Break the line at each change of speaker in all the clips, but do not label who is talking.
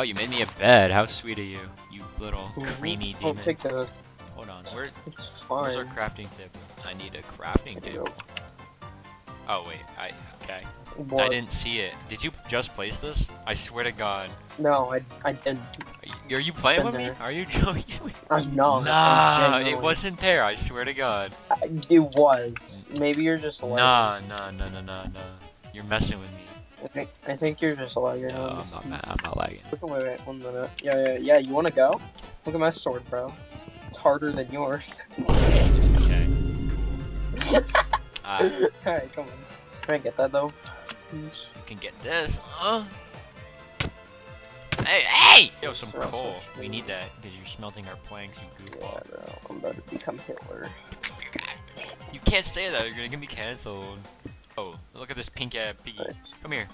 Oh, you made me a bed. How sweet of you, you little creamy
Oh,
demon.
take the.
Hold on. Where,
It's
where's our
fine.
crafting table? I need a crafting
There
table. Oh wait, I okay.
go.
I didn't see it. Did you just place this? I swear to God.
No, I, I didn't.
Are you, are you playing with me? Are you joking? me?
I'm not.
nah,
I'm
it wasn't there. I swear to God.
It was. Maybe you're just lagging.
Nah, nah, nah, nah, nah, nah. You're messing with me.
I think, I think you're just lagging.
No, I'm not. ma- I'm not lagging.
Look, wait, wait, one minute. Yeah, yeah, yeah. You wanna go? Look at my sword, bro. It's harder than yours.
Okay. Uh,
Alright, come on. Can I get that though? Please.
can get this. Uh. Hey, hey! Yo, some
Russell
coal. We need that because you're smelting our planks, you
Yeah, bro. I'm about to become Hitler.
You can't say that. You're gonna get me canceled. Look at this pink uh, piggy.
Right.
Come here.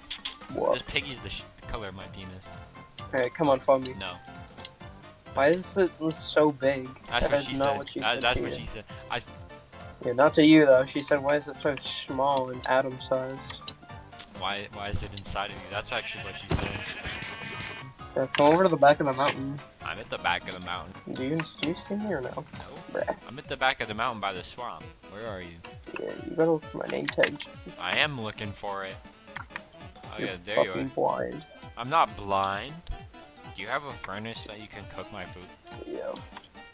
What?
This piggy's the, sh the color of my penis.
Alright, come on, follow me.
No,
Why is it so big?
that's
That
what she
not what she said
that's what she said. I
Yeah, not to you though. She said, "Why is it so small and atom sized?"
why why is it inside of you? That's actually what she said.
Yeah, come over to the back of the mountain.
I'm at the back of the mountain.
Do you do you see me or no?
No,
Bruh.
I'm at the back of the mountain by the swamp. Where are you?
Yeah, you gotta look for my name tag.
I am looking for it. Oh
You're
yeah, there you
fucking
are.
blind.
I'm not blind. Do you have a furnace that you can cook my food?
Yeah.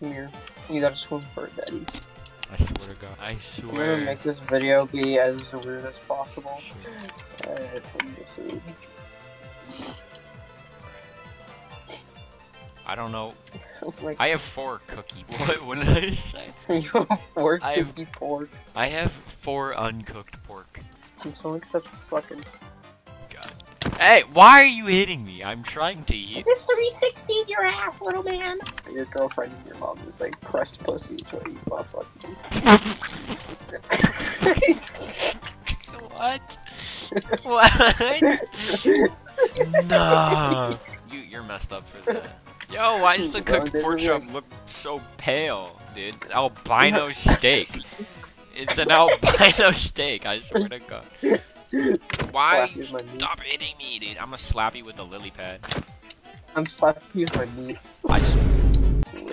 Come here. You gotta swim for it, daddy.
I swear to God. I swear.
gonna make this video be as weird as possible.
Sure.
Uh, Alright,
I don't know.
like,
I have four cookie. What, what did I say?
you have four
I have-
cookie pork.
I have four uncooked pork.
You sound like such a fucking.
God. Hey, why are you hitting me? I'm trying to eat.
This 360 your ass, little man. Your girlfriend and your mom is like crust pussy to eat my fucking.
What? what? no. You you're messed up for that. Yo, why does the cooked pork chop look so pale, dude? Albino steak. It's an albino steak. I swear to God. Why?
You with my meat.
Stop hitting me, dude. I'm gonna slap you with a lily pad.
I'm slapping you with my meat.
I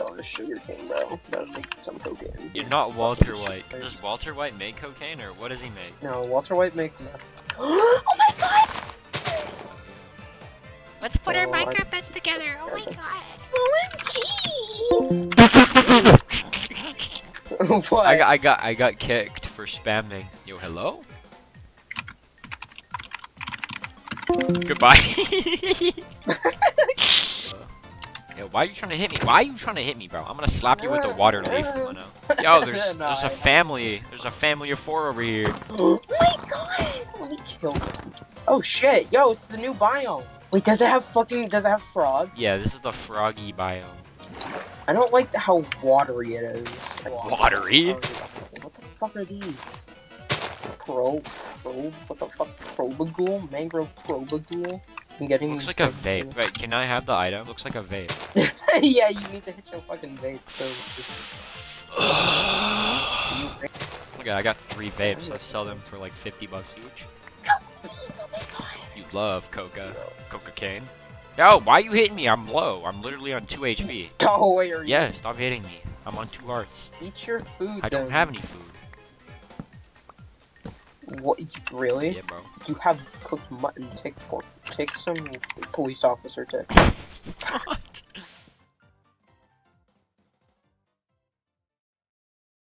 all just sugar cane, bro. That make some cocaine.
You're not Walter White. Does Walter White make cocaine or what does he make?
No, Walter White makes meth.
put our
I-
Minecraft beds together. Oh my god.
what?
I got I got I got kicked for spamming. Yo, hello? Goodbye. Yo, why are you trying to hit me? Why are you trying to hit me, bro? I'm gonna slap you with the water leaf. Come. Yo, there's
No,
there's
I-
a family. There's a family of four over here.
oh my god! Let me kill him. Oh shit! Yo, it's the new biome. Wait, does it have fucking? Does it have frogs?
Yeah, this is the froggy biome.
I don't like how watery it is. Like,
Watery?
What the fuck are these? Pro, probe, what the fuck? Probagool? Mangrove probagool? I'm getting
Looks like a vape. Wait, can I have the item? Looks like a vape.
yeah, you need to hit your fucking vape. So
Okay, I got three vapes. I sell them for like 50 bucks each.
My god.
You love coca. Coca cane. Yo, why are you hitting me? I'm low. I'm literally on 2 HP.
Go away or
Yeah, stop hitting me. I'm on 2 hearts.
eat your food.
I don't
then.
have any food.
What? Really?
Yeah, bro.
You have cooked mutton. Take. Take some police officer tick.
What?